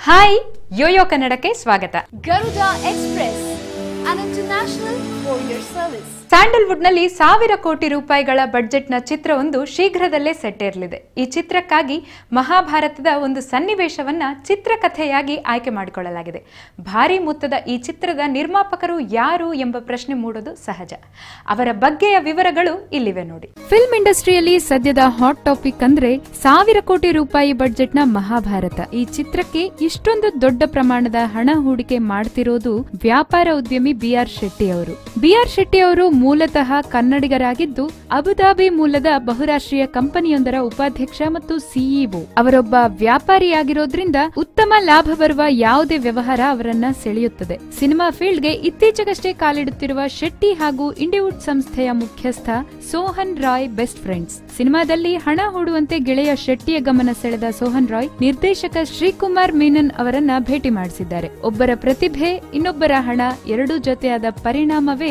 Hi Yoyo ಕನ್ನಡಕ್ಕೆ ಸ್ವಾಗತ Garuda Express, an international courier service. ಸ್ಯಾಂಡಲ್ವುಡ್ನಲ್ಲಿ ಸಾವಿರ ಕೋಟಿ ರೂಪಾಯಿಗಳ ಬಡ್ಜೆಟ್ನ ಚಿತ್ರವೊಂದು ಶೀಘ್ರದಲ್ಲೇ ಸೆಟ್ಟೇರಲಿದೆ. ಈ ಚಿತ್ರಕ್ಕಾಗಿ ಮಹಾಭಾರತದ ಒಂದು ಸನ್ನಿವೇಶವನ್ನ ಚಿತ್ರಕಥೆಯಾಗಿ ಆಯ್ಕೆ ಮಾಡಿಕೊಳ್ಳಲಾಗಿದೆ. ಭಾರಿ ಮೊತ್ತದ ಈ ಚಿತ್ರದ ನಿರ್ಮಾಪಕರು ಯಾರು ಎಂಬ ಪ್ರಶ್ನೆ ಮೂಡೋದು ಸಹಜ. ಅವರ ಬಗ್ಗೆಯ ವಿವರಗಳು ಇಲ್ಲಿವೆ ನೋಡಿ. ಫಿಲ್ಮ್ ಇಂಡಸ್ಟ್ರಿಯಲ್ಲಿ ಸದ್ಯದ ಹಾಟ್ ಟಾಪಿಕ್ ಅಂದ್ರೆ ಸಾವಿರ ಕೋಟಿ ರೂಪಾಯಿ ಬಡ್ಜೆಟ್ನ ಮಹಾಭಾರತ. ಈ ಚಿತ್ರಕ್ಕೆ ಇಷ್ಟೊಂದು ದೊಡ್ಡ ಪ್ರಮಾಣದ ಹಣ ಹೂಡಿಕೆ ಮಾಡ್ತಿರೋದು ವ್ಯಾಪಾರ ಉದ್ಯಮಿ ಬಿ ಆರ್ ಶೆಟ್ಟಿ ಅವರು ಬಿ ಆರ್ ಶೆಟ್ಟಿ ಅವರು ಮೂಲತಃ ಕನ್ನಡಿಗರಾಗಿದ್ದು, ಅಬುದಾಬಿ ಮೂಲದ ಬಹುರಾಷ್ಟ್ರೀಯ ಕಂಪನಿಯೊಂದರ ಉಪಾಧ್ಯಕ್ಷ ಮತ್ತು ಸಿಇಒ. ಅವರೊಬ್ಬ ವ್ಯಾಪಾರಿಯಾಗಿರೋದ್ರಿಂದ ಉತ್ತಮ ಲಾಭ ಬರುವ ಯಾವುದೇ ವ್ಯವಹಾರ ಅವರನ್ನ ಸೆಳೆಯುತ್ತದೆ. ಸಿನಿಮಾ ಫೀಲ್ಡ್ಗೆ ಇತ್ತೀಚೆಗಷ್ಟೇ ಕಾಲಿಡುತ್ತಿರುವ ಶೆಟ್ಟಿ ಹಾಗೂ ಇಂಡಿವುಡ್ ಸಂಸ್ಥೆಯ ಮುಖ್ಯಸ್ಥ ಸೋಹನ್ ರಾಯ್ ಬೆಸ್ಟ್ ಫ್ರೆಂಡ್ಸ್. ಸಿನಿಮಾದಲ್ಲಿ ಹಣ ಹೂಡುವಂತೆ ಗೆಳೆಯ ಶೆಟ್ಟಿಯ ಗಮನ ಸೆಳೆದ ಸೋಹನ್ ರಾಯ್, ನಿರ್ದೇಶಕ ಶ್ರೀಕುಮಾರ್ ಮೀನನ್ ಅವರನ್ನ ಭೇಟಿ ಮಾಡಿಸಿದ್ದಾರೆ. ಒಬ್ಬರ ಪ್ರತಿಭೆ, ಇನ್ನೊಬ್ಬರ ಹಣ, ಎರಡೂ ಜೊತೆಯಾದ ಪರಿಣಾಮವೇ